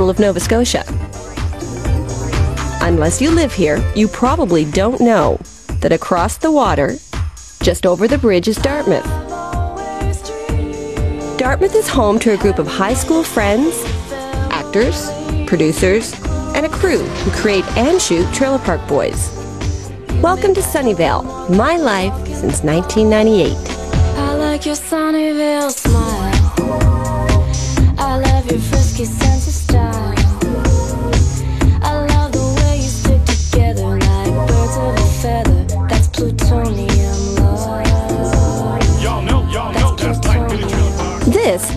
capital of Nova Scotia. Unless you live here, you probably don't know that across the water, just over the bridge, is Dartmouth. Dartmouth is home to a group of high school friends, actors, producers, and a crew who create and shoot Trailer Park Boys. Welcome to Sunnyvale, my life since 1998. I like your Sunnyvale smile. I love your frisky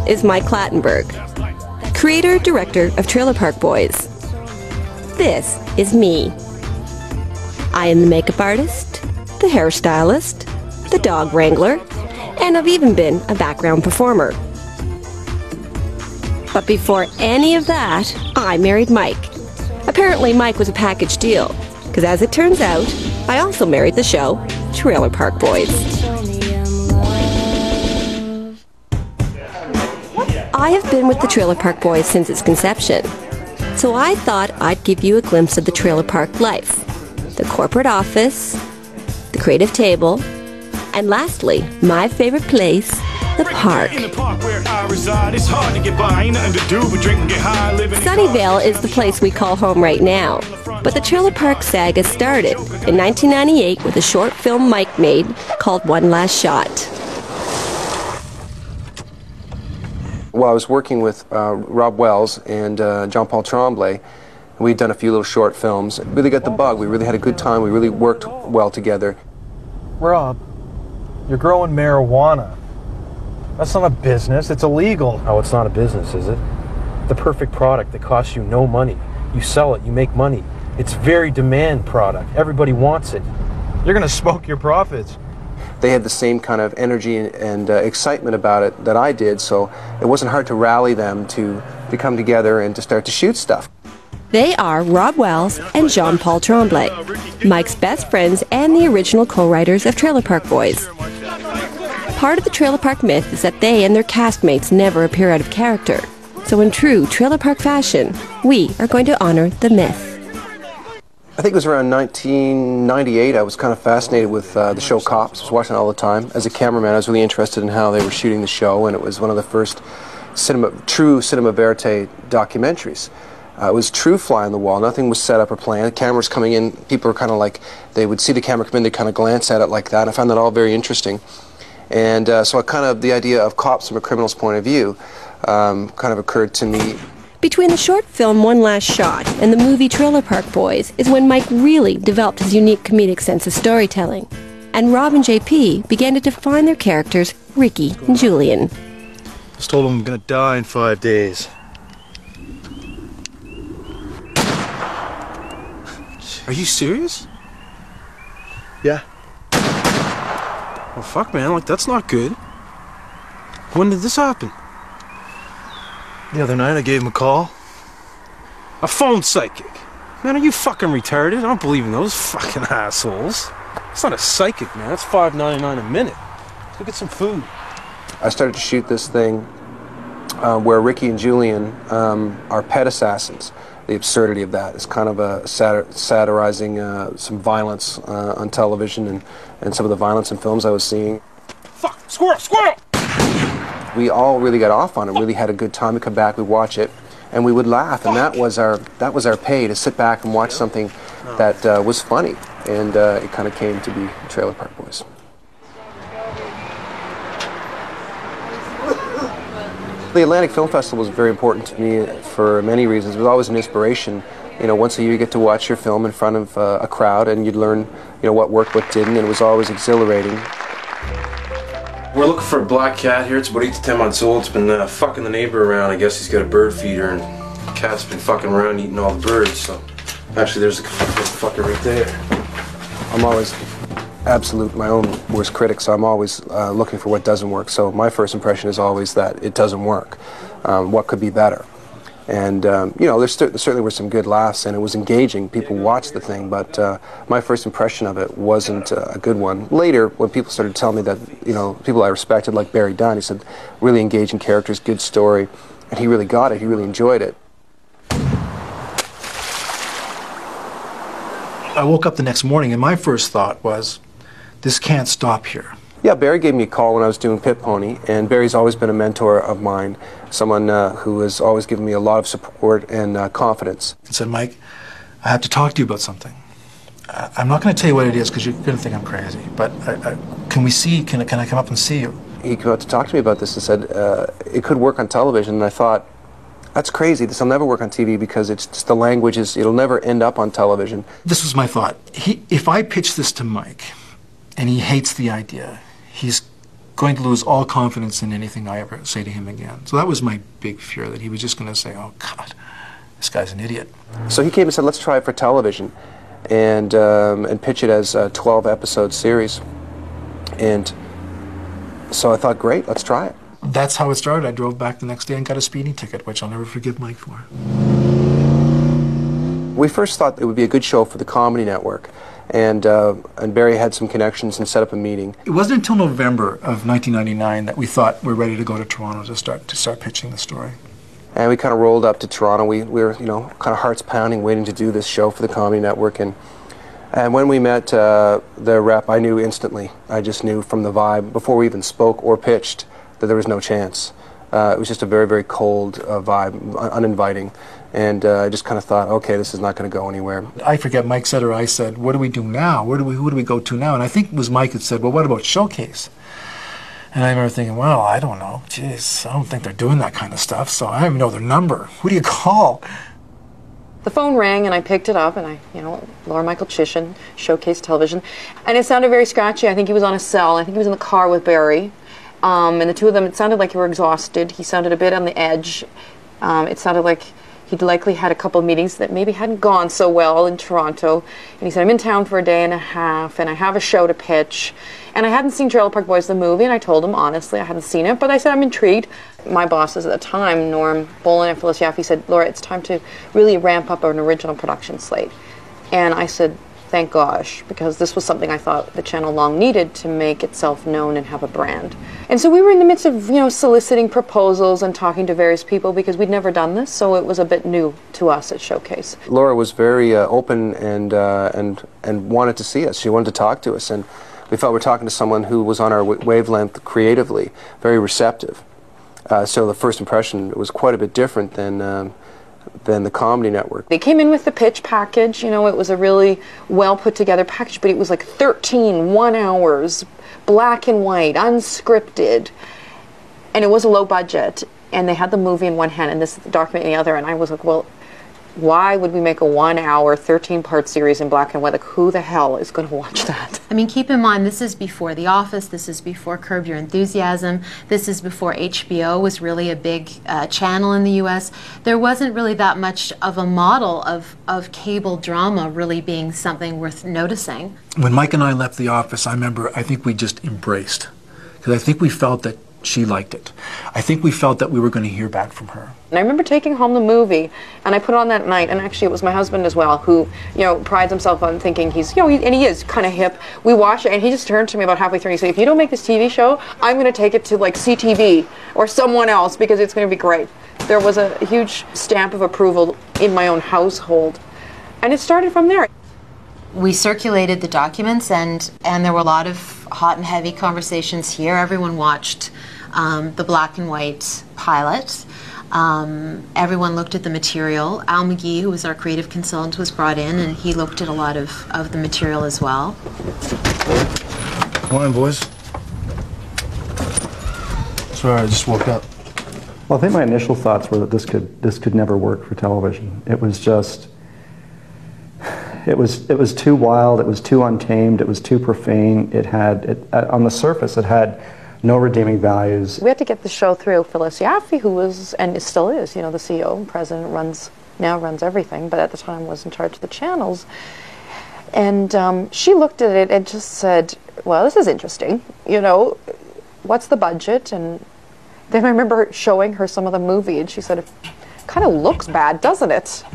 is Mike Clattenburg, creator director of Trailer Park Boys. This is me. I am the makeup artist, the hairstylist, the dog wrangler, and I've even been a background performer. But before any of that, I married Mike. Apparently, Mike was a package deal, because as it turns out, I also married the show Trailer Park Boys. I have been with the Trailer Park Boys since its conception. So I thought I'd give you a glimpse of the trailer park life the corporate office, the creative table, and lastly, my favorite place, the park. The park reside, it's hard to get by. Ain't nothing to do but drink and get high. Sunnyvale is the place we call home right now. But the trailer park saga started in 1998 with a short film Mike made called One Last Shot. Well, I was working with uh, Rob Wells and uh, John Paul Tremblay. We'd done a few little short films. Really got the bug. We really had a good time. We really worked well together. Rob, you're growing marijuana. That's not a business, it's illegal. Oh, it's not a business, is it? The perfect product that costs you no money. You sell it, you make money. It's very demand product. Everybody wants it. You're gonna smoke your profits. They had the same kind of energy and, and uh, excitement about it that I did, so it wasn't hard to rally them to, to come together and to start to shoot stuff. They are Rob Wells and John Paul Tremblay, Mike's best friends and the original co writers of Trailer Park Boys. Part of the Trailer Park myth is that they and their castmates never appear out of character. So, in true Trailer Park fashion, we are going to honor the myth. I think it was around 1998. I was kind of fascinated with uh, the show Cops. I was watching it all the time. As a cameraman, I was really interested in how they were shooting the show, and it was one of the first cinema, true cinema verite documentaries. Uh, it was true fly on the wall. Nothing was set up or planned. The cameras coming in, people were kind of like, they would see the camera come in, they'd kind of glance at it like that. I found that all very interesting. And uh, so I kind of, the idea of cops from a criminal's point of view um, kind of occurred to me. Between the short film One Last Shot and the movie Trailer Park Boys is when Mike really developed his unique comedic sense of storytelling. And Rob and JP began to define their characters Ricky and Julian. Just told him I'm gonna die in five days. Are you serious? Yeah. Well, fuck, man. Like, that's not good. When did this happen? The other night I gave him a call. A phone psychic. Man, are you fucking retarded? I don't believe in those fucking assholes. It's not a psychic, man. It's five ninety nine a minute. Go get some food. I started to shoot this thing uh, where Ricky and Julian um, are pet assassins. The absurdity of that is kind of a satir- satirizing uh, some violence uh, on television and, and some of the violence in films I was seeing. Fuck! Squirrel! Squirrel! We all really got off on it. Really had a good time. We come back, we watch it, and we would laugh. And that was our that was our pay to sit back and watch something that uh, was funny. And uh, it kind of came to be Trailer Park Boys. The Atlantic Film Festival was very important to me for many reasons. It was always an inspiration. You know, once a year you get to watch your film in front of uh, a crowd, and you'd learn, you know, what worked, what didn't, and it was always exhilarating. We're looking for a black cat here. It's about 8 to 10 months old. It's been uh, fucking the neighbor around. I guess he's got a bird feeder, and the cat's been fucking around eating all the birds. So, actually, there's a fucker right there. I'm always absolute my own worst critic, so I'm always uh, looking for what doesn't work. So my first impression is always that it doesn't work. Um, what could be better? And um, you know, there cer- certainly were some good laughs, and it was engaging. People watched the thing, but uh, my first impression of it wasn't uh, a good one. Later, when people started telling me that, you know, people I respected, like Barry Dunn, he said, really engaging characters, good story. and he really got it. He really enjoyed it. I woke up the next morning and my first thought was, this can't stop here. Yeah, Barry gave me a call when I was doing Pit Pony, and Barry's always been a mentor of mine, someone uh, who has always given me a lot of support and uh, confidence. and said, Mike, I have to talk to you about something. I- I'm not going to tell you what it is because you're going to think I'm crazy. But I, I, can we see? Can I, can I come up and see you? He came out to talk to me about this and said uh, it could work on television, and I thought, that's crazy. This will never work on TV because it's just the language is it'll never end up on television. This was my thought. He, if I pitch this to Mike, and he hates the idea, he's going to lose all confidence in anything I ever say to him again. So that was my big fear that he was just going to say, "Oh God, this guy's an idiot." So he came and said, let's try it for television, and um, and pitch it as a 12 episode series. And so I thought, great, let's try it. That's how it started. I drove back the next day and got a speeding ticket, which I'll never forgive Mike for. We first thought it would be a good show for the Comedy Network, and uh, and Barry had some connections and set up a meeting. It wasn't until November of 1999 that we thought we're ready to go to Toronto to start to start pitching the story. And we kind of rolled up to Toronto. We, we were, you know, kind of hearts pounding, waiting to do this show for the Comedy Network. And and when we met uh, the rep, I knew instantly. I just knew from the vibe before we even spoke or pitched that there was no chance. Uh, it was just a very, very cold uh, vibe, un- uninviting. And uh, I just kind of thought, okay, this is not going to go anywhere. I forget Mike said or I said, "What do we do now? Where do we who do we go to now?" And I think it was Mike that said, "Well, what about Showcase?" And I remember thinking, "Well, I don't know. Jeez, I don't think they're doing that kind of stuff. So I don't even know their number. Who do you call?" The phone rang and I picked it up and I, you know, Laura Michalchyshyn, Showcase Television. And it sounded very scratchy. I think he was on a cell. I think he was in the car with Barry. Um, and the two of them, it sounded like they were exhausted. He sounded a bit on the edge. Um, it sounded like he'd likely had a couple of meetings that maybe hadn't gone so well in Toronto. And he said, I'm in town for a day and a half and I have a show to pitch. And I hadn't seen Trailer Park Boys, the movie, and I told him honestly I hadn't seen it, but I said I'm intrigued. My bosses at the time, Norm Bolen and Phyllis Yaffe, said, Laura, it's time to really ramp up an original production slate. And I said, thank gosh, because this was something I thought the channel long needed to make itself known and have a brand. And so we were in the midst of, you know, soliciting proposals and talking to various people because we'd never done this, so it was a bit new to us at Showcase. Laura was very uh, open and uh, and and wanted to see us. She wanted to talk to us, and we felt we were talking to someone who was on our wavelength creatively, very receptive. Uh, so the first impression was quite a bit different than um, than the Comedy Network. They came in with the pitch package, you know, it was a really well put together package, but it was like 13 one hours, black and white, unscripted. And it was a low budget. And they had the movie in one hand and this document in the other. And I was like, well, why would we make a one hour, 13 part series in black and white? Like, who the hell is going to watch that? I mean, keep in mind, this is before The Office, this is before Curb Your Enthusiasm, this is before HBO was really a big uh, channel in the US. There wasn't really that much of a model of, of cable drama really being something worth noticing. When Mike and I left the office, I remember I think we just embraced because I think we felt that she liked it. I think we felt that we were going to hear back from her. And I remember taking home the movie, and I put it on that night. And actually, it was my husband as well, who you know prides himself on thinking he's you know, he, and he is kind of hip. We watched it, and he just turned to me about halfway through and he said, "If you don't make this TV show, I'm going to take it to like CTV or someone else because it's going to be great." There was a huge stamp of approval in my own household, and it started from there. We circulated the documents, and, and there were a lot of hot and heavy conversations here. Everyone watched um, the black and white pilot. Um, everyone looked at the material. Al McGee, who was our creative consultant, was brought in, and he looked at a lot of, of the material as well. Come on, boys. Sorry, I just woke up. Well, I think my initial thoughts were that this could this could never work for television. It was just it was it was too wild. It was too untamed. It was too profane. It had it, uh, on the surface it had no redeeming values. We had to get the show through Phyllis Yaffe, who was and it still is, you know, the CEO and president, runs now runs everything, but at the time was in charge of the channels. And um, she looked at it and just said, "Well, this is interesting. You know, what's the budget?" And then I remember showing her some of the movie, and she said, "It kind of looks bad, doesn't it?"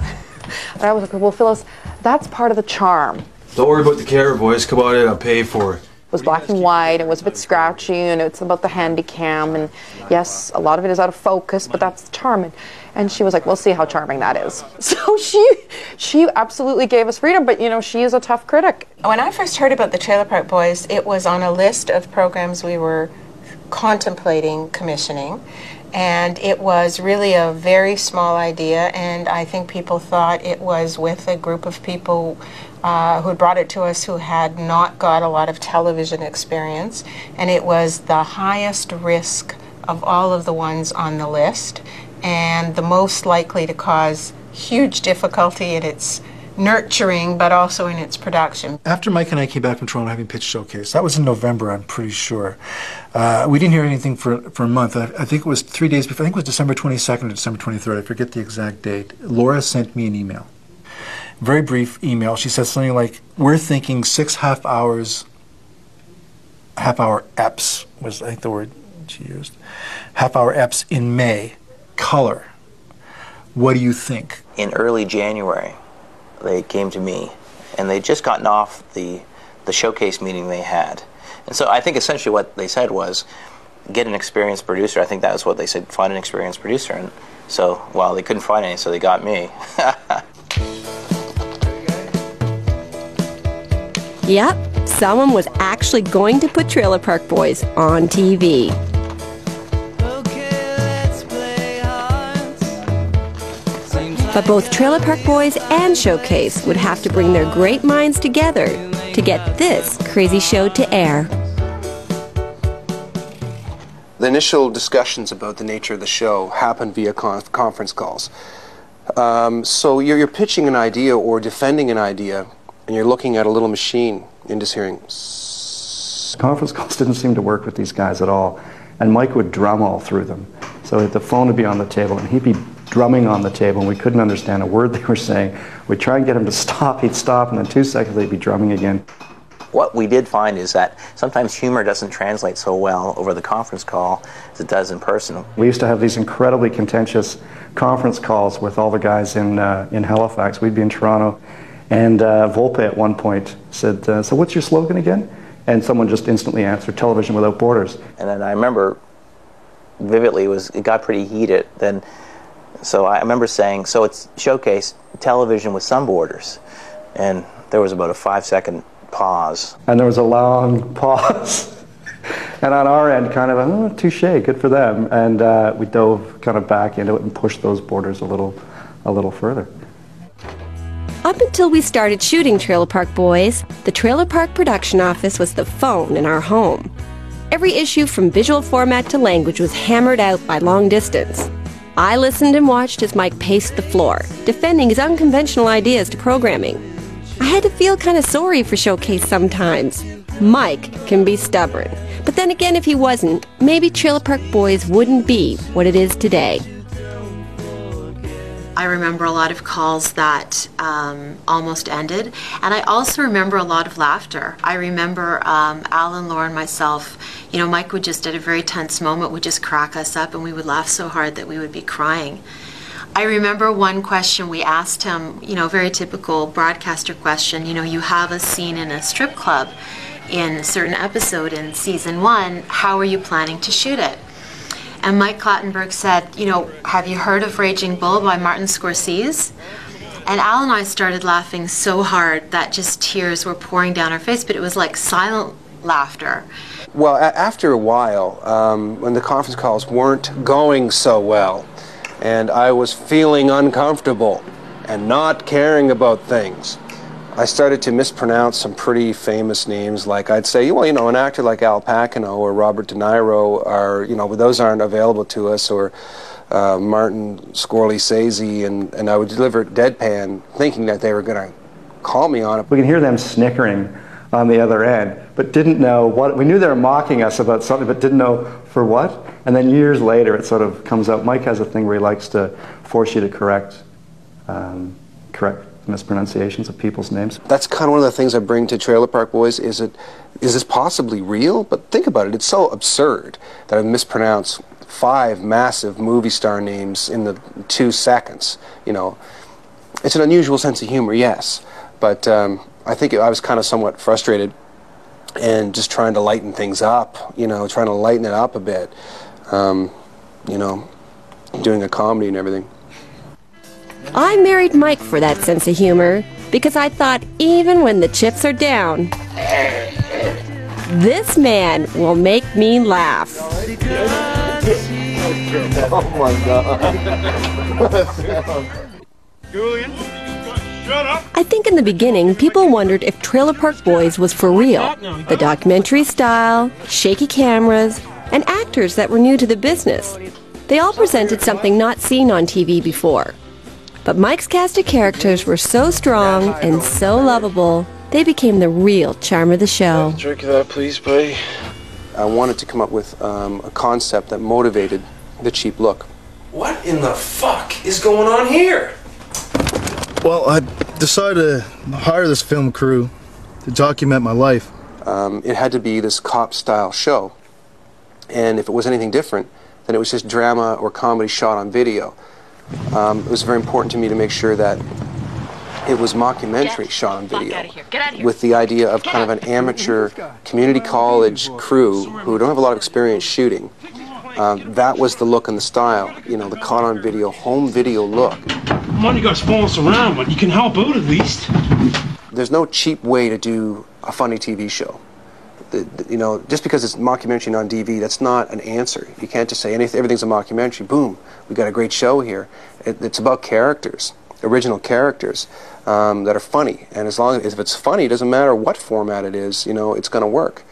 And I was like, "Well, Phyllis, that's part of the charm." Don't worry about the camera, boys. Come on in, I'll pay for it. Was black and white. It was a bit scratchy, and it's about the handy cam. And yes, a lot of it is out of focus, but that's charming. And she was like, "We'll see how charming that is." So she, she absolutely gave us freedom, but you know, she is a tough critic. When I first heard about the Trailer Park Boys, it was on a list of programs we were contemplating commissioning. And it was really a very small idea, and I think people thought it was with a group of people uh, who had brought it to us who had not got a lot of television experience. And it was the highest risk of all of the ones on the list, and the most likely to cause huge difficulty in its nurturing, but also in its production. After Mike and I came back from Toronto having pitched Showcase, that was in November, I'm pretty sure. Uh, we didn't hear anything for, for a month. I, I think it was three days before, I think it was December 22nd or December 23rd, I forget the exact date. Laura sent me an email. Very brief email. She said something like, We're thinking six half hours, half hour EPs was, I think, the word she used. Half hour EPs in May, color. What do you think? in early January, they came to me, and they'd just gotten off the the showcase meeting they had, and so I think essentially what they said was, get an experienced producer. I think that was what they said, find an experienced producer, and so well they couldn't find any, so they got me. Yep, someone was actually going to put Trailer Park Boys on TV. But both Trailer Park Boys and Showcase would have to bring their great minds together to get this crazy show to air. The initial discussions about the nature of the show happened via con- conference calls. Um, so you're, you're pitching an idea or defending an idea, and you're looking at a little machine and just hearing. Conference calls didn't seem to work with these guys at all, and Mike would drum all through them. So the phone would be on the table, and he'd be drumming on the table, and we couldn't understand a word they were saying. We'd try and get him to stop, he'd stop, and then two seconds they'd be drumming again. what we did find is that sometimes humor doesn't translate so well over the conference call as it does in person. We used to have these incredibly contentious conference calls with all the guys in, uh, in Halifax. We'd be in Toronto, and uh, Volpe at one point said, uh, So what's your slogan again? And someone just instantly answered, Television Without Borders. And then I remember vividly it was it got pretty heated. Then so I remember saying, so it's showcase television with some borders, and there was about a five second pause. And there was a long pause. and on our end, kind of, oh, touche, good for them. And uh, we dove kind of back into it and pushed those borders a little, a little further. Up until we started shooting Trailer Park Boys, the Trailer Park production office was the phone in our home. Every issue from visual format to language was hammered out by long distance. I listened and watched as Mike paced the floor, defending his unconventional ideas to programming. I had to feel kind of sorry for Showcase sometimes. Mike can be stubborn. But then again, if he wasn't, maybe Trailer Park Boys wouldn't be what it is today. I remember a lot of calls that um, almost ended, and I also remember a lot of laughter. I remember um, Alan, Laura, and myself. You know, Mike would just at a very tense moment would just crack us up, and we would laugh so hard that we would be crying. I remember one question we asked him. You know, very typical broadcaster question. You know, you have a scene in a strip club in a certain episode in season one. How are you planning to shoot it? And Mike Clattenburg said, you know, have you heard of Raging Bull by Martin Scorsese? And Al and I started laughing so hard that just tears were pouring down our face, but it was like silent laughter. Well, after a while, um, when the conference calls weren't going so well, and I was feeling uncomfortable and not caring about things, I started to mispronounce some pretty famous names. Like I'd say, well, you know, an actor like Al Pacino or Robert De Niro are, you know, those aren't available to us, or uh, Martin Scorsese, and, and I would deliver it deadpan, thinking that they were going to call me on it. We can hear them snickering on the other end, but didn't know what. We knew they were mocking us about something, but didn't know for what. And then years later, it sort of comes out. Mike has a thing where he likes to force you to correct, um, correct mispronunciations of people's names. That's kind of one of the things I bring to Trailer Park Boys. Is it, is this possibly real? But think about it. It's so absurd that I mispronounce five massive movie star names in the two seconds. You know, it's an unusual sense of humor, yes, but um, I think I was kind of somewhat frustrated and just trying to lighten things up, you know, trying to lighten it up a bit, um, you know, doing a comedy and everything. I married Mike for that sense of humor because I thought even when the chips are down, this man will make me laugh. Oh my god. Julian, shut up. I think in the beginning, people wondered if Trailer Park Boys was for real. The documentary style, shaky cameras, and actors that were new to the business. They all presented something not seen on TV before. But Mike's cast of characters were so strong and so lovable, they became the real charm of the show. Drink of that, please, buddy. I wanted to come up with um, a concept that motivated the cheap look. What in the fuck is going on here? Well, I decided to hire this film crew to document my life. Um, it had to be this cop style show. And if it was anything different, then it was just drama or comedy shot on video. Um, it was very important to me to make sure that it was mockumentary shot on video with the idea of kind of an amateur community college crew who don't have a lot of experience shooting. Um, that was the look and the style, you know, the caught on video, home video look. Come on, you guys follow us around, but you can help out at least. There's no cheap way to do a funny TV show. The, you know, just because it's mockumentary on DV, that's not an answer. You can't just say anything, everything's a mockumentary. Boom, we got a great show here. It, it's about characters, original characters um, that are funny. And as long as if it's funny, it doesn't matter what format it is. You know, it's going to work.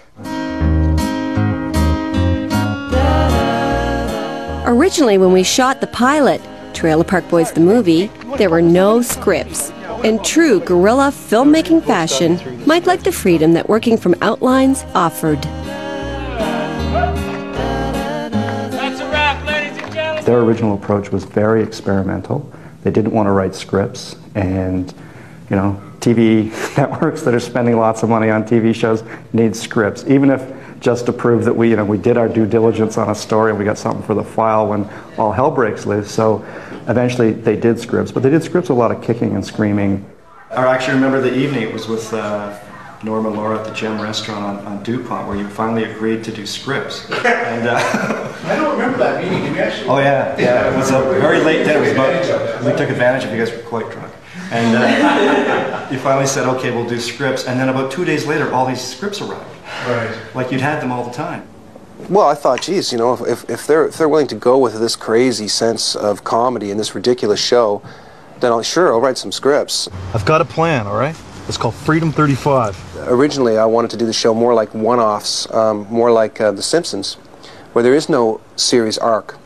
Originally, when we shot the pilot, Trailer Park Boys the movie, there were no scripts. In true guerrilla filmmaking fashion, Mike liked the freedom that working from outlines offered. Their original approach was very experimental. They didn't want to write scripts, and you know, TV networks that are spending lots of money on TV shows need scripts, even if just to prove that we, you know, we did our due diligence on a story and we got something for the file when all hell breaks loose. So eventually they did scripts, but they did scripts with a lot of kicking and screaming. I actually remember the evening. It was with uh, Norma and Laura at the Gem Restaurant on, on DuPont, where you finally agreed to do scripts. and uh, I don't remember that meeting. Did we actually? Oh yeah, yeah. It was a very late dinner. It was about, we took advantage of you guys were quite drunk, and uh, you finally said, "Okay, we'll do scripts." And then about two days later, all these scripts arrived. Right. Like you'd had them all the time. Well, I thought, geez, you know, if, if, if they're if they're willing to go with this crazy sense of comedy and this ridiculous show, then I'll sure I'll write some scripts. I've got a plan. All right. It's called Freedom 35. Originally, I wanted to do the show more like one-offs, um, more like uh, The Simpsons, where there is no series arc,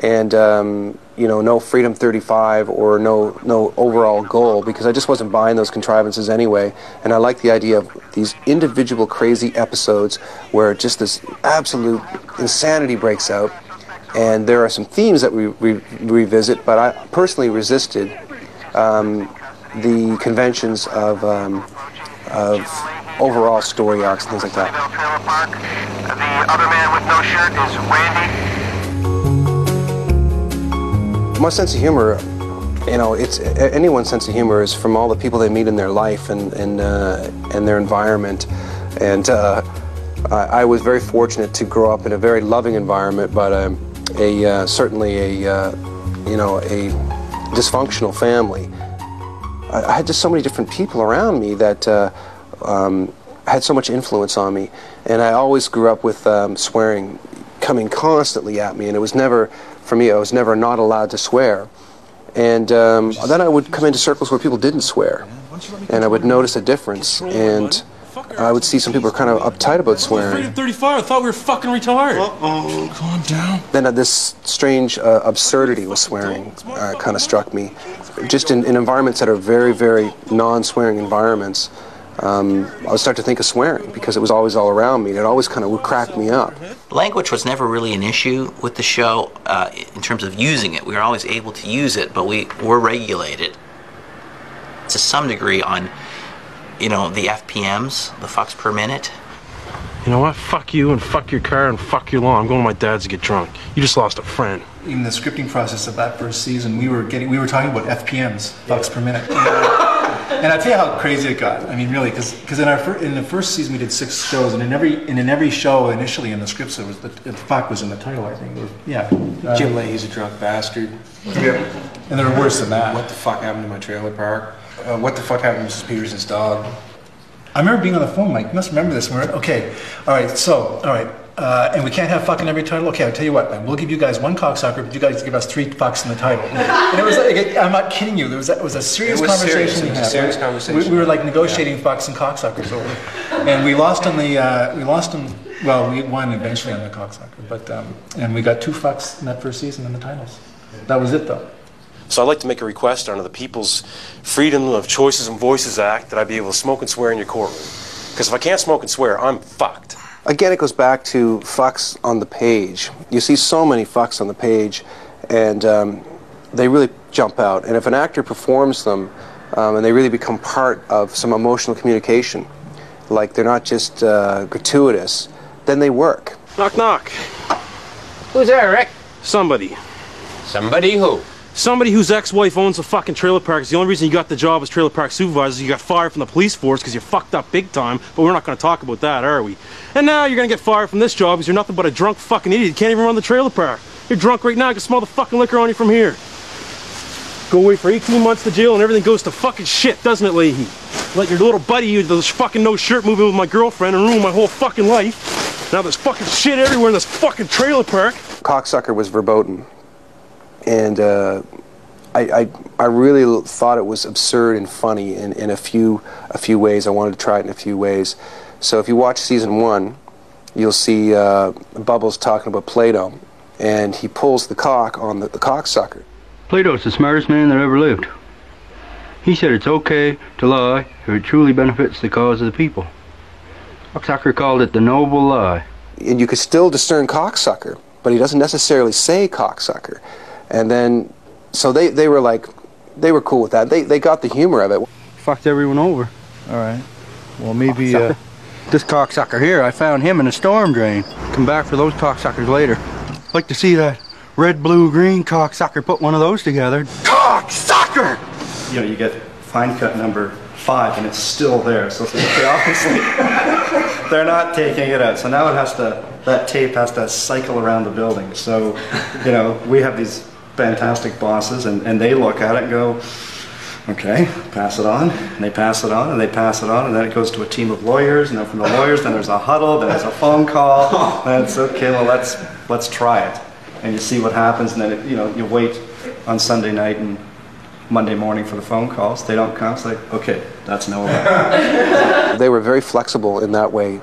and um, you know, no Freedom 35 or no no overall goal, because I just wasn't buying those contrivances anyway. And I like the idea of these individual crazy episodes where just this absolute insanity breaks out, and there are some themes that we, we revisit, but I personally resisted um, the conventions of um, of overall story arcs and things like that. The other man with no shirt is Randy. My sense of humor, you know, it's anyone's sense of humor is from all the people they meet in their life and and uh, and their environment. And uh, I, I was very fortunate to grow up in a very loving environment, but um, a uh, certainly a uh, you know a dysfunctional family. I, I had just so many different people around me that uh, um, had so much influence on me, and I always grew up with um, swearing coming constantly at me, and it was never, for me, I was never not allowed to swear. And um, then I would come into circles where people didn't swear, and I would notice a difference, and I would see some people are kind of uptight about swearing. 35. I thought we were fucking retarded. Uh-oh. Calm down. Then uh, this strange uh, absurdity with swearing uh, kind of struck me. Just in, in environments that are very, very non-swearing environments, um, I would start to think of swearing because it was always all around me. and It always kind of would crack me up. Language was never really an issue with the show uh, in terms of using it. We were always able to use it, but we were regulated to some degree on, you know, the FPMs, the fucks per minute. You know what? Fuck you and fuck your car and fuck your lawn. I'm going to my dad's to get drunk. You just lost a friend. In the scripting process of that first season, we were getting we were talking about FPMs, bucks per minute. and I tell you how crazy it got. I mean, really, because in our fir- in the first season we did six shows, and in every and in every show initially in the scripts there was the, the fuck was in the title. I think. There was- yeah. Uh, Jim Lahey's a drunk bastard. Yeah. And they're worse than that. What the fuck happened to my trailer park? Uh, what the fuck happened to Mrs. Peterson's dog? I remember being on the phone, Mike. You must remember this. We're okay. All right. So, all right. Uh, and we can't have fucking every title. Okay, I'll tell you what. Then we'll give you guys one cocksucker, but you guys give us three fucks in the title. And it was like I'm not kidding you. There was it was a serious It was conversation serious. we It was a serious We- conversation. We, were like negotiating fucks and cocksuckers over, and we lost on the uh, we lost on. Well, we won eventually on the cocksucker, but um, and we got two fucks in that first season in the titles. That was it, though. So I'd like to make a request under the People's Freedom of Choices and Voices Act that I be able to smoke and swear in your courtroom. Because if I can't smoke and swear, I'm fucked. Again, it goes back to fucks on the page. You see so many fucks on the page, and um, they really jump out. And if an actor performs them, um, and they really become part of some emotional communication, like they're not just uh, gratuitous, then they work. Knock, knock. Who's there, Rick? Somebody. Somebody who? Somebody whose ex-wife owns a fucking trailer park. Is the only reason you got the job as trailer park supervisor. You got fired from the police force because you fucked up big time. But we're not going to talk about that, are we? And now you're going to get fired from this job because you're nothing but a drunk fucking idiot. You can't even run the trailer park. You're drunk right now. I can smell the fucking liquor on you from here. Go away for 18 months to jail and everything goes to fucking shit, doesn't it, Lahey? Let your little buddy, you the fucking no shirt, move in with my girlfriend and ruin my whole fucking life. Now there's fucking shit everywhere in this fucking trailer park. Cocksucker was verboten, and uh, I, I I really thought it was absurd and funny in, in a few a few ways. I wanted to try it in a few ways. So if you watch season one, you'll see uh, Bubbles talking about Plato, and he pulls the cock on the, the cocksucker. Plato's the smartest man that ever lived. He said it's okay to lie if it truly benefits the cause of the people. Cocksucker called it the noble lie. and you could still discern cocksucker, but he doesn't necessarily say cocksucker. And then, so they, they were like, they were cool with that. They, they got the humor of it. Fucked everyone over. All right. Well, maybe. Uh, This cocksucker here, I found him in a storm drain. Come back for those cocksuckers later. Like to see that red, blue, green cocksucker put one of those together. Cocksucker! You know, you get fine cut number five and it's still there. So they obviously they're not taking it out. So now it has to that tape has to cycle around the building. So, you know, we have these fantastic bosses and, and they look at it and go, Okay, pass it on. And they pass it on and they pass it on and then it goes to a team of lawyers and then from the lawyers then there's a huddle, then there's a phone call, and it's okay, well let's let's try it. And you see what happens and then it, you know, you wait on Sunday night and Monday morning for the phone calls. They don't come. It's like, okay, that's no way. They were very flexible in that way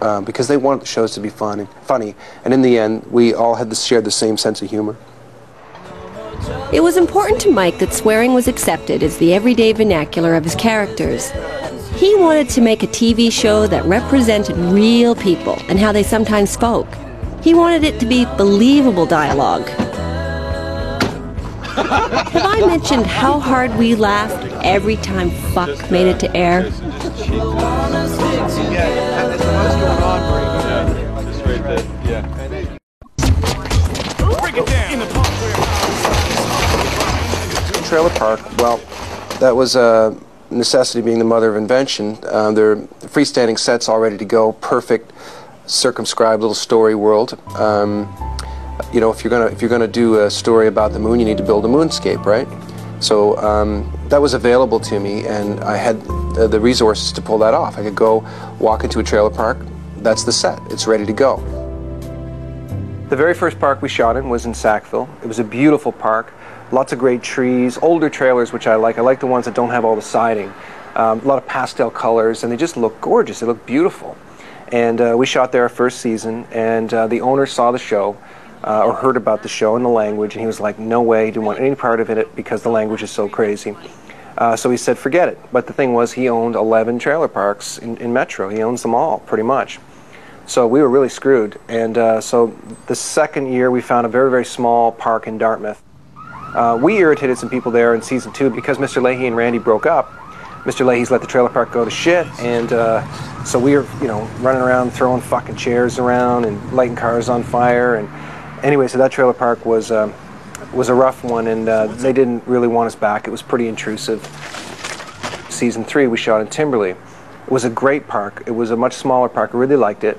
uh, because they wanted the shows to be fun and funny. And in the end, we all had the, shared the same sense of humor. It was important to Mike that swearing was accepted as the everyday vernacular of his characters. He wanted to make a TV show that represented real people and how they sometimes spoke. He wanted it to be believable dialogue. Have I mentioned how hard we laughed every time fuck made it to air? Trailer park, well, that was a necessity being the mother of invention. Uh, there are freestanding sets all ready to go, perfect, circumscribed little story world. Um, you know, if you're gonna if you're gonna do a story about the moon, you need to build a moonscape, right? So um, that was available to me, and I had uh, the resources to pull that off. I could go walk into a trailer park. That's the set. It's ready to go. The very first park we shot in was in Sackville. It was a beautiful park, lots of great trees, older trailers, which I like. I like the ones that don't have all the siding. Um, a lot of pastel colors, and they just look gorgeous. They look beautiful. And uh, we shot there our first season, and uh, the owner saw the show. Uh, or heard about the show and the language, and he was like, "No way, he didn't want any part of it because the language is so crazy." Uh, so he said, "Forget it." But the thing was, he owned 11 trailer parks in, in Metro. He owns them all, pretty much. So we were really screwed. And uh, so the second year, we found a very, very small park in Dartmouth. Uh, we irritated some people there in season two because Mr. Lahey and Randy broke up. Mr. Lahey's let the trailer park go to shit, and uh, so we were, you know, running around throwing fucking chairs around and lighting cars on fire. And anyway, so that trailer park was um, was a rough one, and uh, they didn't really want us back. It was pretty intrusive. season three we shot in Timberlea. It was a great park. It was a much smaller park. I really liked it.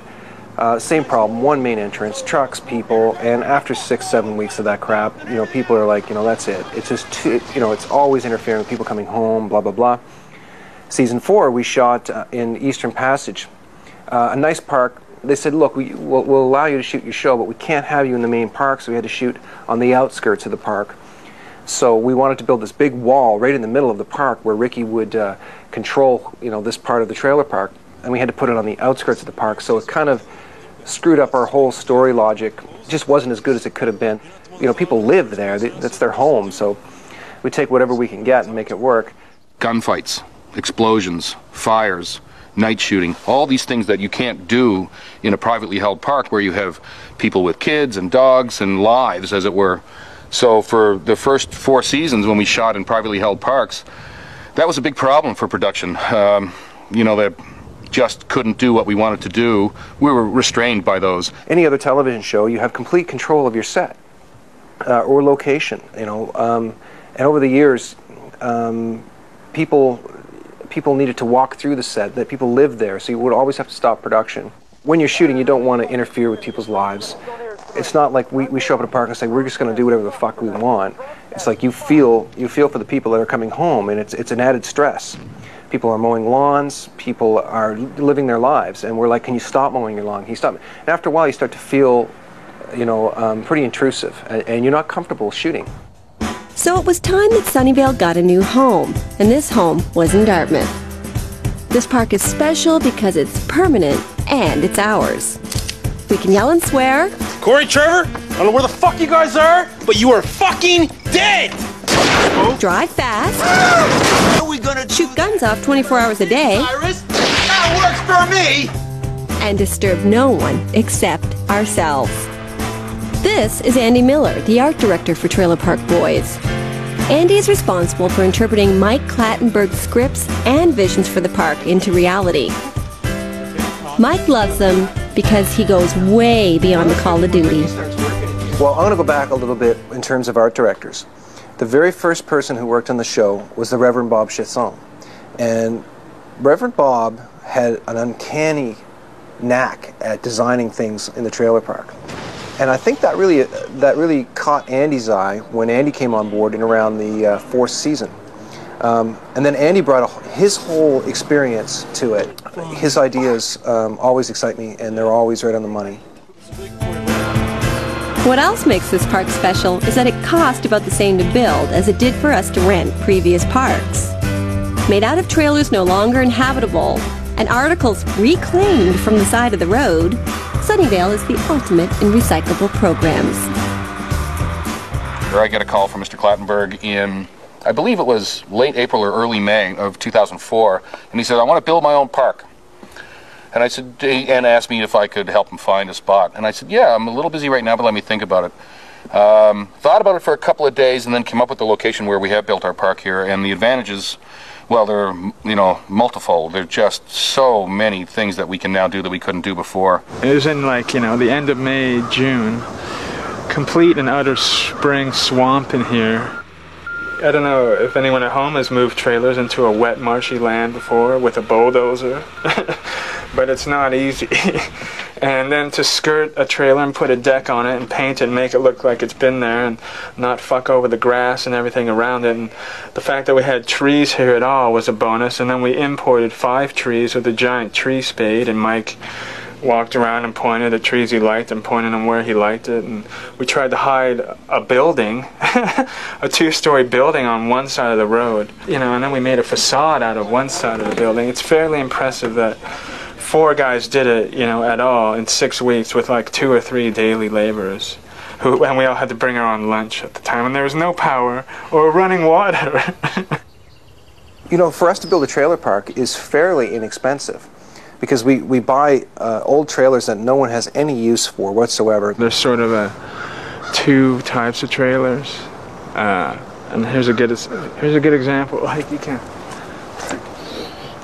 Uh, same problem, one main entrance, trucks, people, and after six, seven weeks of that crap, you know, people are like, you know, that's it. It's just too, you know, it's always interfering with people coming home, blah, blah, blah. Season four, we shot uh, in Eastern Passage, uh, a nice park. They said, look, we, we'll, we'll allow you to shoot your show, but we can't have you in the main park, so we had to shoot on the outskirts of the park. So we wanted to build this big wall right in the middle of the park where Ricky would uh, control, you know, this part of the trailer park, and we had to put it on the outskirts of the park. So it kind of screwed up our whole story logic. It just wasn't as good as it could have been. You know, people live there; that's their home. So we take whatever we can get and make it work. gunfights, explosions, fires, night shooting, all these things that you can't do in a privately held park where you have people with kids and dogs and lives, as it were. So for the first four seasons when we shot in privately held parks, that was a big problem for production. Um, you know, that just couldn't do what we wanted to do. We were restrained by those. Any other television show, you have complete control of your set uh, or location. You know, um, and over the years, um, people people needed to walk through the set. That people lived there, so you would always have to stop production. When you're shooting, you don't want to interfere with people's lives. It's not like we, we show up at a park and say we're just going to do whatever the fuck we want. It's like you feel you feel for the people that are coming home, and it's it's an added stress. People are mowing lawns. People are living their lives, and we're like, "Can you stop mowing your lawn? Can you stop?" And after a while, you start to feel, you know, um, pretty intrusive, and, and you're not comfortable shooting. So it was time that Sunnyvale got a new home, and this home was in Dartmouth. This park is special because it's permanent and it's ours. We can yell and swear, Cory Trevor, I don't know where the fuck you guys are, but you are fucking dead! Drive fast, Are we gonna shoot guns off 24 hours a day, That works for me! and disturb no one except ourselves. This is Andy Miller, the art director for Trailer Park Boys. Andy is responsible for interpreting Mike Clattenburg's scripts and visions for the park into reality. Mike loves them because he goes way beyond the call of duty. Well, I'm going to go back a little bit in terms of art directors. The very first person who worked on the show was the Reverend Bob Chasson. And Reverend Bob had an uncanny knack at designing things in the trailer park. And I think that really, that really caught Andy's eye when Andy came on board in around the uh, fourth season. Um, and then Andy brought a, his whole experience to it. His ideas um, always excite me, and they're always right on the money. What else makes this park special is that it cost about the same to build as it did for us to rent previous parks. Made out of trailers no longer inhabitable and articles reclaimed from the side of the road, Sunnyvale is the ultimate in recyclable programs. Where I get a call from Mr. Clattenburg in, I believe it was late April or early May of 2004, and he said, I want to build my own park. And I said, and asked me if I could help him find a spot. And I said, yeah, I'm a little busy right now, but let me think about it. Um, thought about it for a couple of days and then came up with the location where we have built our park here. And the advantages, well, they're, you know, multifold. There are just so many things that we can now do that we couldn't do before. It was in like, you know, the end of May, June. Complete and utter spring swamp in here. I don't know if anyone at home has moved trailers into a wet, marshy land before with a bulldozer, but it's not easy. and then to skirt a trailer and put a deck on it and paint it and make it look like it's been there and not fuck over the grass and everything around it. And the fact that we had trees here at all was a bonus. And then we imported five trees with a giant tree spade, and Mike walked around and pointed at trees he liked and pointed them where he liked it. And we tried to hide a building, a two-story building on one side of the road, you know, and then we made a facade out of one side of the building. It's fairly impressive that four guys did it, you know, at all in six weeks with like two or three daily laborers. Who, and we all had to bring our own lunch at the time, and there was no power or running water. You know, for us to build a trailer park is fairly inexpensive because we, we buy uh, old trailers that no one has any use for whatsoever. There's sort of a two types of trailers, uh, and here's a good here's a good example. Like you can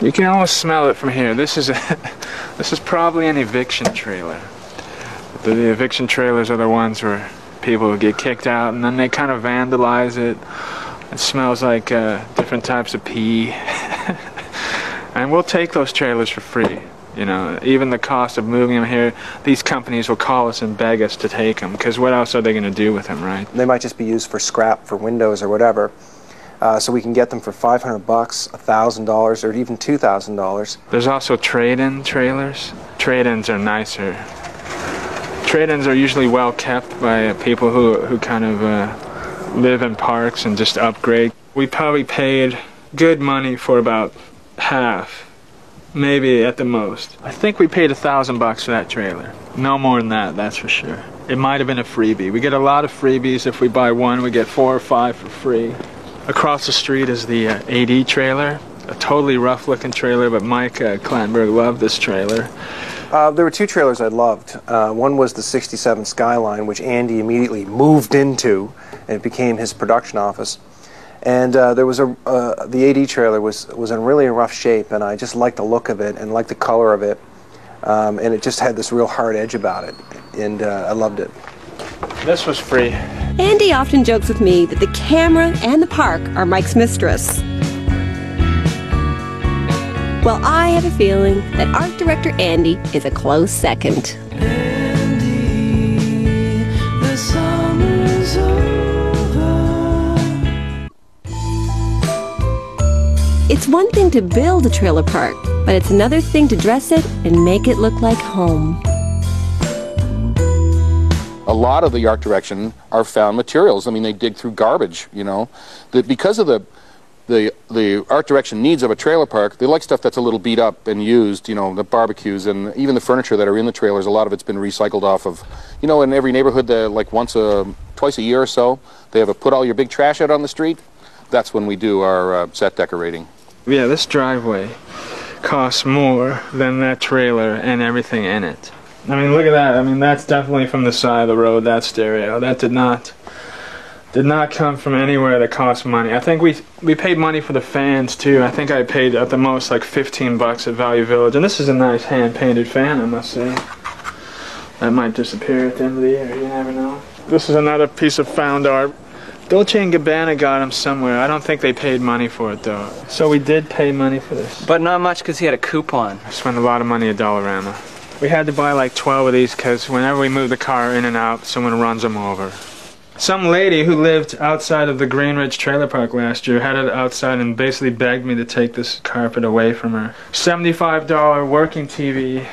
you can almost smell it from here. This is a this is probably an eviction trailer. The, the eviction trailers are the ones where people get kicked out and then they kind of vandalize it It smells like uh, different types of pee. and we'll take those trailers for free. You know, even the cost of moving them here, these companies will call us and beg us to take them because what else are they going to do with them, right? They might just be used for scrap for windows or whatever. Uh, so we can get them for 500 bucks, $1,000, or even $2,000. There's also trade-in trailers. Trade-ins are nicer. Trade-ins are usually well kept by people who, who kind of uh, live in parks and just upgrade. We probably paid good money for about half, maybe at the most. I think we paid a thousand bucks for that trailer. No more than that, that's for sure. It might have been a freebie. We get a lot of freebies. If we buy one, we get four or five for free. Across the street is the uh, AD trailer, a totally rough-looking trailer, but Mike uh, Clattenburg loved this trailer. Uh, there were two trailers I loved. Uh, one was the 67 Skyline, which Andy immediately moved into, and it became his production office. And uh, there was a uh, the AD trailer was was in really rough shape, and I just liked the look of it and liked the color of it, um, and it just had this real hard edge about it, and uh, I loved it. This was free. Andy often jokes with me that the camera and the park are Mike's mistress. Well, I have a feeling that art director Andy is a close second. The. It's one thing to build a trailer park, but it's another thing to dress it and make it look like home. A lot of the art direction are found materials. I mean, they dig through garbage, you know. The, because of the, the, the art direction needs of a trailer park, they like stuff that's a little beat up and used, you know, the barbecues and even the furniture that are in the trailers, a lot of it's been recycled off of, you know, in every neighborhood, uh, like once a, twice a year or so, they have a put all your big trash out on the street. That's when we do our uh, set decorating. Yeah, this driveway costs more than that trailer and everything in it. I mean, look at that. I mean, that's definitely from the side of the road, that stereo. That did not did not come from anywhere that cost money. I think we we paid money for the fans too. I think I paid at the most like 15 bucks at Value Village. And this is a nice hand-painted fan, I must say. That might disappear at the end of the year, you never know. This is another piece of found art. Dolce & Gabbana got him somewhere. I don't think they paid money for it though. So we did pay money for this. But not much because he had a coupon. I spent a lot of money at Dollarama. We had to buy like 12 of these because whenever we move the car in and out, someone runs them over. Some lady who lived outside of the Greenridge Trailer Park last year had it outside and basically begged me to take this carpet away from her. $75 working TV.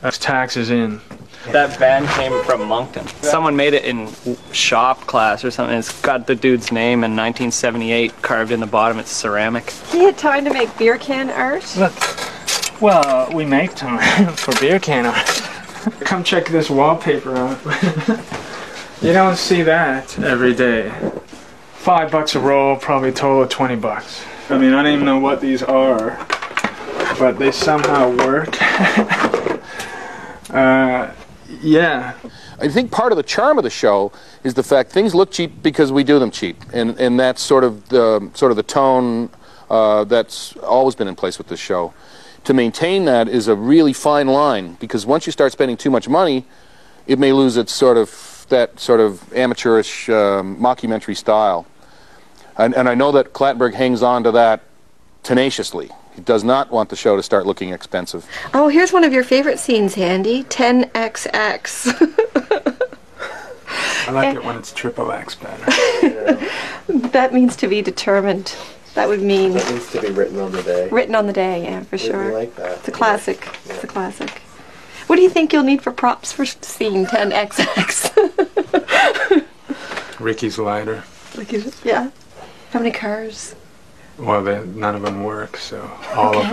That's uh, taxes in. That van came from Moncton. Someone made it in shop class or something. It's got the dude's name in 1978 carved in the bottom. It's ceramic. He had time to make beer can art. Well, we make time for beer can art. Come check this wallpaper out. you don't see that every day. Five bucks a roll, probably total of 20 bucks. I mean, I don't even know what these are, but they somehow work. uh, yeah. I think part of the charm of the show is the fact things look cheap because we do them cheap, and and that's sort of the sort of the tone uh, that's always been in place with this show. To maintain that is a really fine line because once you start spending too much money, it may lose its sort of that sort of amateurish um, mockumentary style. And, and I know that Clattenburg hangs on to that tenaciously. He does not want the show to start looking expensive. Oh, here's one of your favorite scenes, Andy. 10XX. I like it when it's triple X better. that means to be determined. That would mean That needs to be written on the day. written on the day, yeah, for We- sure. We like that. It's a classic. It's a classic. What do you think you'll need for props for scene 10XX? Ricky's lighter. Like, is yeah. How many cars? Well, they, none of them work, so all of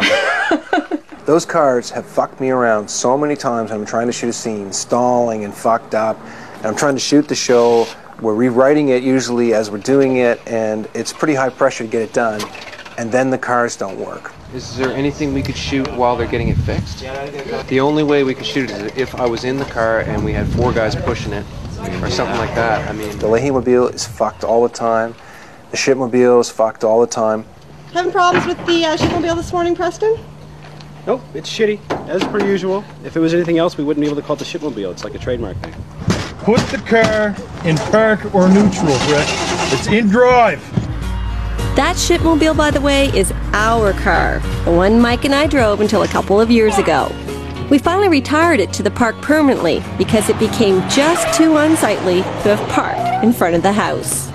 them. Those cars have fucked me around so many times when I'm trying to shoot a scene, stalling and fucked up. And I'm trying to shoot the show. We're rewriting it usually as we're doing it, and it's pretty high pressure to get it done. And then the cars don't work. Is there anything we could shoot while they're getting it fixed? The only way we could shoot it is if I was in the car and we had four guys pushing it, or something like that. I mean, the Lahey mobile is fucked all the time. The Shitmobile is fucked all the time. Having problems with the uh, Shitmobile this morning, Preston? Nope, it's shitty, as per usual. If it was anything else, we wouldn't be able to call it the Shitmobile. It's like a trademark thing. Put the car in park or neutral, Rick. It's in drive. That Shitmobile, by the way, is our car, the one Mike and I drove until a couple of years ago. We finally retired it to the park permanently because it became just too unsightly to have parked in front of the house.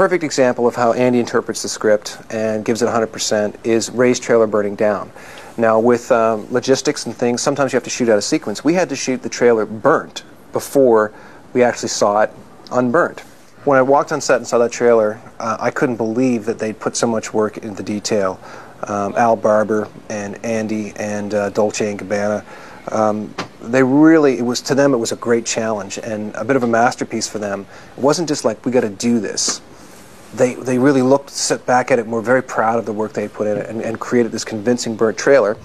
Perfect example of how Andy interprets the script and gives it 100% is Ray's trailer burning down. Now, with um, logistics and things, sometimes you have to shoot out a sequence. We had to shoot the trailer burnt before we actually saw it unburnt. When I walked on set and saw that trailer, uh, I couldn't believe that they'd put so much work into the detail. Um, Al Barber and Andy and uh, Dolce and Gabbana, um, they really, it was to them, it was a great challenge and a bit of a masterpiece for them. It wasn't just like, we got to do this. They, they really looked, sit back at it and were very proud of the work they had put in it and, and created this convincing burnt trailer.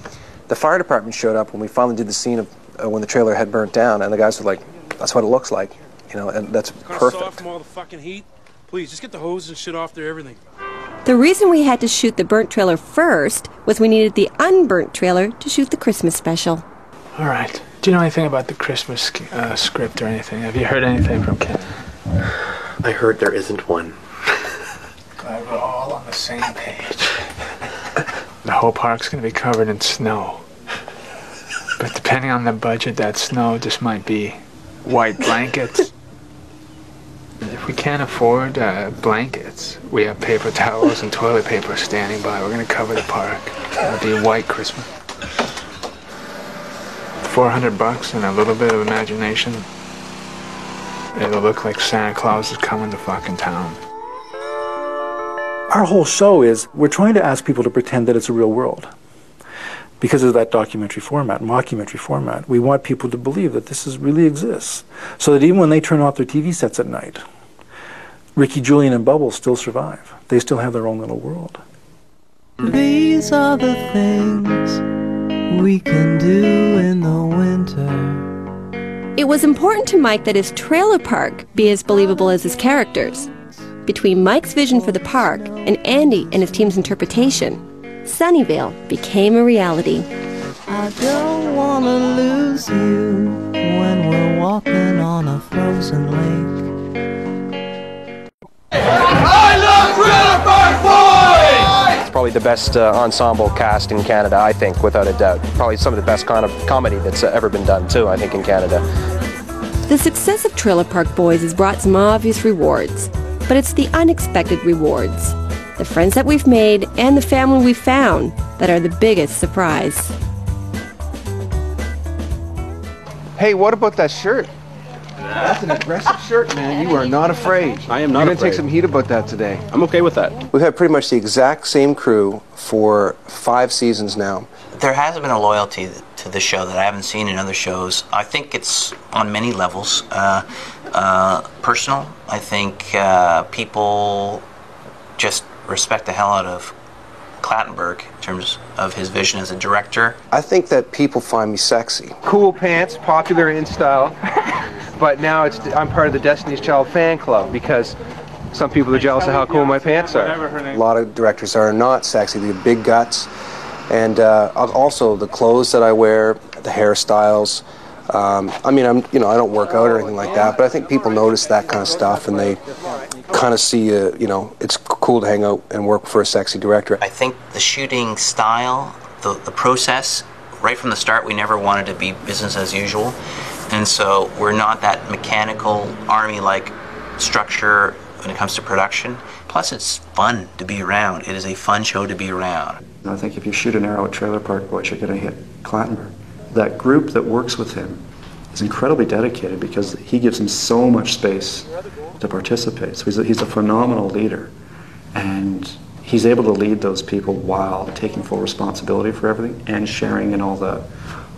The fire department showed up when we finally did the scene of uh, when the trailer had burnt down, and the guys were like, that's what it looks like, you know, and that's Kind of perfect. soft from all the fucking heat. Please, just get the hoses and shit off there, everything. The reason we had to shoot the burnt trailer first was we needed the unburnt trailer to shoot the Christmas special. All right. Do you know anything about the Christmas uh, script or anything? Have you heard anything from Ken? I heard there isn't one. Glad we're all on the same page. The whole park's gonna be covered in snow. But depending on the budget, that snow just might be white blankets. If we can't afford uh, blankets, we have paper towels and toilet paper standing by. We're gonna cover the park. It'll be white Christmas. 400 bucks and a little bit of imagination. It'll look like Santa Claus is coming to fucking town. Our whole show is we're trying to ask people to pretend that it's a real world. Because of that documentary format, mockumentary format, we want people to believe that this is, really exists. So that even when they turn off their TV sets at night, Ricky, Julian, and Bubbles still survive. They still have their own little world. These are the things we can do in the winter. It was important to Mike that his trailer park be as believable as his characters. Between Mike's vision for the park and Andy and his team's interpretation, Sunnyvale became a reality. I don't wanna lose you when we're walking on a frozen lake. It's probably the best uh, ensemble cast in Canada, I think, without a doubt. Probably some of the best kind of comedy that's uh, ever been done, too, I think, in Canada. The success of Trailer Park Boys has brought some obvious rewards, but it's the unexpected rewards. The friends that we've made and the family we've found that are the biggest surprise. Hey, what about that shirt? That's an aggressive shirt, man. You are not afraid. I am not You're gonna take some heat about that today. I'm okay with that. We've had pretty much the exact same crew for five seasons now. There hasn't been a loyalty to the show that I haven't seen in other shows. I think it's on many levels. Uh, uh, personal, I think uh, people just respect the hell out of Clattenburg in terms of his vision as a director. I think that people find me sexy. cool pants, popular in style. but now it's I'm part of the Destiny's Child fan club because some people are jealous of how cool my pants are. A lot of directors are not sexy. They have big guts, and uh, also the clothes that I wear, the hairstyles. Um, I mean, I'm you know I don't work out or anything like that, but I think people notice that kind of stuff, and they kind of see uh, you know it's cool to hang out and work for a sexy director. I think the shooting style, the, the process, right from the start, we never wanted to be business as usual. And so we're not that mechanical army like structure when it comes to production. Plus, it's fun to be around. It is a fun show to be around. I think if you shoot an arrow at Trailer Park Boys, you're going to hit Clattenburg. That group that works with him is incredibly dedicated because he gives them so much space to participate. So he's a, he's a phenomenal leader. And he's able to lead those people while taking full responsibility for everything and sharing in all the,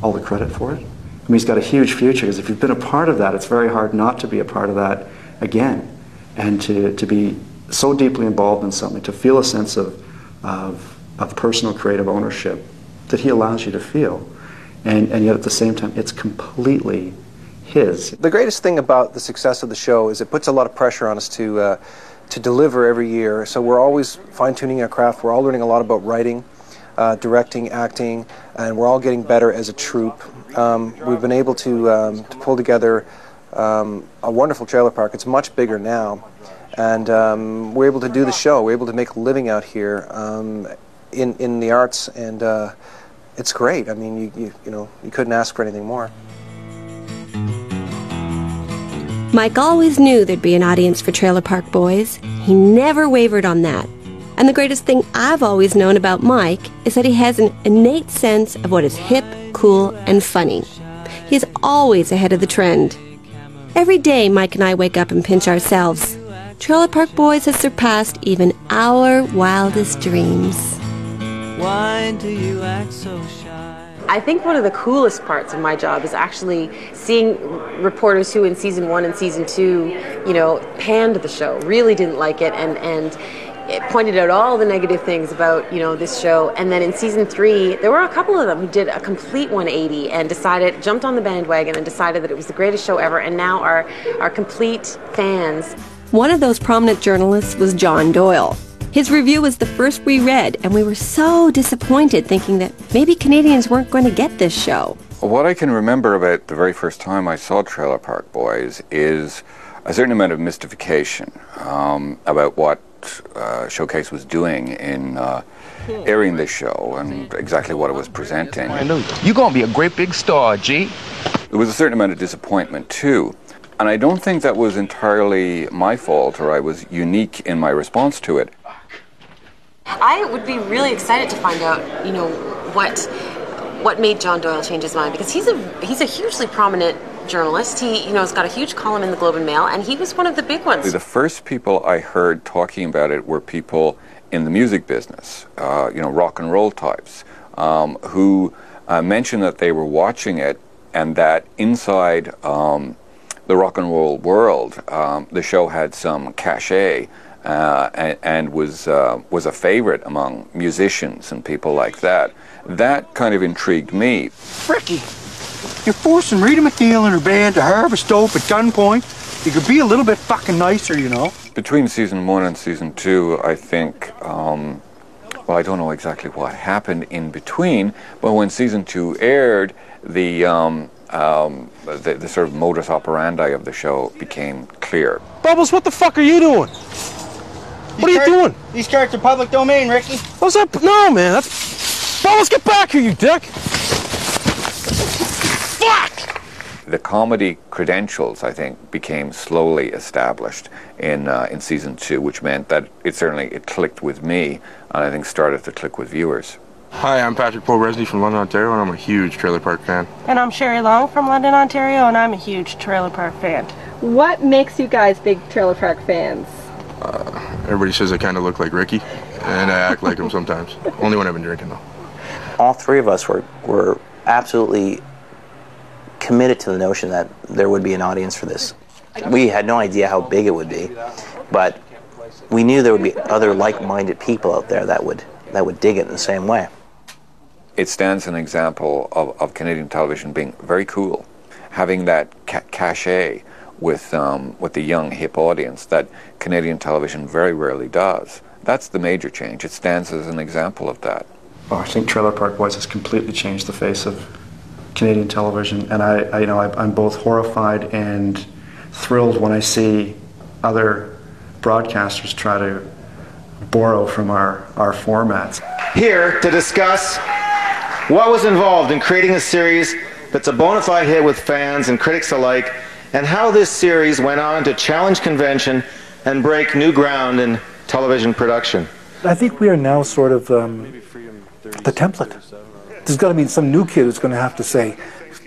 all the credit for it. I mean, he's got a huge future because if you've been a part of that, it's very hard not to be a part of that again and to, to be so deeply involved in something, to feel a sense of, of, of personal creative ownership that he allows you to feel. And, and yet at the same time, it's completely his. The greatest thing about the success of the show is it puts a lot of pressure on us to uh, to deliver every year. So we're always fine tuning our craft. We're all learning a lot about writing, uh, directing, acting, and we're all getting better as a troupe. Um, we've been able to, um, to pull together um, a wonderful trailer park. It's much bigger now. and um, we're able to do the show. We're able to make a living out here um, in in the arts, and uh, it's great. I mean, you, you you know you couldn't ask for anything more. Mike always knew there'd be an audience for Trailer Park Boys. He never wavered on that. And the greatest thing I've always known about Mike is that he has an innate sense of what is hip, cool, and funny. He's always ahead of the trend. Every day, Mike and I wake up and pinch ourselves. Trailer Park Boys has surpassed even our wildest dreams. Why do you act so shy? I think one of the coolest parts of my job is actually seeing reporters who in season one and season two, you know, panned the show, really didn't like it, and and it pointed out all the negative things about you know this show. And then in season three, there were a couple of them who did a complete 180 and decided, jumped on the bandwagon and decided that it was the greatest show ever, and now are are complete fans. One of those prominent journalists was John Doyle. His review was the first we read, and we were so disappointed thinking that maybe Canadians weren't going to get this show. What I can remember about the very first time I saw Trailer Park Boys is a certain amount of mystification um, about what uh, Showcase was doing in uh, airing this show and exactly what it was presenting. You're gonna be a great big star, G. There was a certain amount of disappointment too. And I don't think that was entirely my fault or I was unique in my response to it. I would be really excited to find out, you know, what what made John Doyle change his mind because he's a he's a hugely prominent journalist. He you know has got a huge column in the Globe and Mail, and he was one of the big ones. The first people I heard talking about it were people in the music business, uh, you know, rock and roll types, um, who uh, mentioned that they were watching it and that inside um, the rock and roll world, um, the show had some cachet uh, and, and was uh, was a favorite among musicians and people like that. That kind of intrigued me. Ricky, you're forcing Rita MacNeil and her band to harvest dope at gunpoint. You could be a little bit fucking nicer, you know. Between season one and season two, I think. Um, well, I don't know exactly what happened in between, but when season two aired, the um, um, the, the sort of modus operandi of the show became clear. Bubbles, what the fuck are you doing? What are you doing? These charts are public domain, Ricky. What's that? No, man. That's. Bubbles, get back here, you dick! Fuck! The comedy credentials, I think, became slowly established in uh, in season two, which meant that it certainly it clicked with me, and I think started to click with viewers. Hi, I'm Patrick Paul Resney from London, Ontario, and I'm a huge Trailer Park fan. And I'm Sherry Long from London, Ontario, and I'm a huge Trailer Park fan. What makes you guys big Trailer Park fans? Everybody says I kind of look like Ricky, and I act like him sometimes. Only when I've been drinking, though. all three of us were, were absolutely committed to the notion that there would be an audience for this. We had no idea how big it would be, but we knew there would be other like-minded people out there that would that would dig it in the same way. It stands an example of, of Canadian television being very cool, having that ca- cachet with um, with the young hip audience that Canadian television very rarely does. That's the major change. It stands as an example of that. Oh, I think Trailer Park Boys has completely changed the face of Canadian television, and I, I you know, I, I'm both horrified and thrilled when I see other broadcasters try to borrow from our, our formats. Here to discuss what was involved in creating a series that's a bona fide hit with fans and critics alike, and how this series went on to challenge convention and break new ground in television production. I think we are now sort of um, the template. There's got to be some new kid who's going to have to say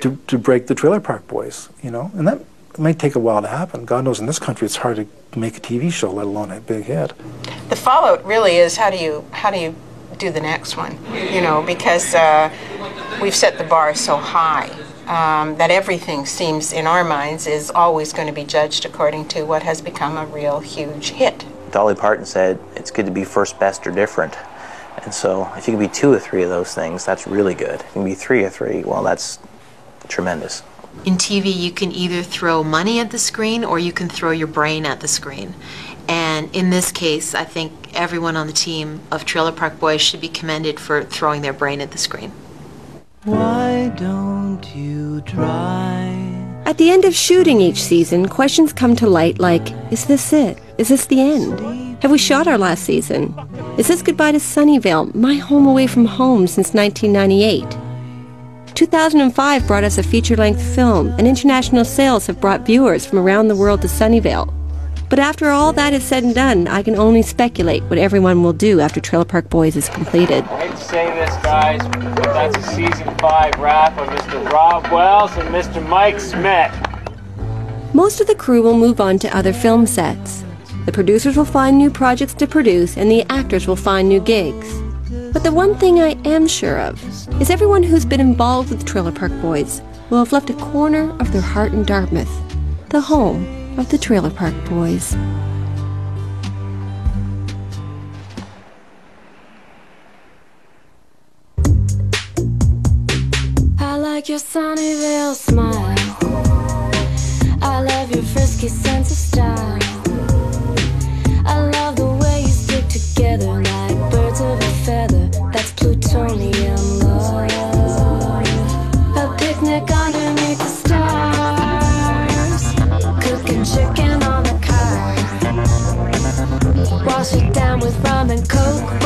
to, to break the Trailer Park Boys, you know, and that may take a while to happen. God knows in this country it's hard to make a TV show, let alone a big hit. The fallout really is how do you how do you do the next one? You know, because uh, we've set the bar so high um, that everything seems in our minds is always going to be judged according to what has become a real huge hit. Dolly Parton said it's good to be first, best, or different. And so if you can be two or three of those things, that's really good. If you can be three or three, well, that's tremendous. In TV, you can either throw money at the screen or you can throw your brain at the screen. And in this case, I think everyone on the team of Trailer Park Boys should be commended for throwing their brain at the screen. Why don't you try? At the end of shooting each season, questions come to light like Is this it? Is this the end? Have we shot our last season? Is this goodbye to Sunnyvale, my home away from home since 1998? 2005 brought us a feature-length film, and international sales have brought viewers from around the world to Sunnyvale. But after all that is said and done, I can only speculate what everyone will do after Trailer Park Boys is completed. I hate to say this, guys, but that's a season five wrap of Mr. Rob Wells and Mr. Mike Smith. Most of the crew will move on to other film sets. The producers will find new projects to produce, and the actors will find new gigs. But the one thing I am sure of is everyone who's been involved with Trailer Park Boys will have left a corner of their heart in Dartmouth, the home of the Trailer Park Boys. Your Sunnyvale smile. I love your frisky sense of style. I love the way you stick together like birds of a feather. That's plutonium love. A picnic underneath the stars. Cooking chicken on the car. Wash it down with rum and coke.